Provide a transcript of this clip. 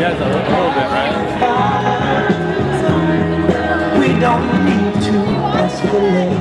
Yeah, a little bit, right? We don't need to escalate.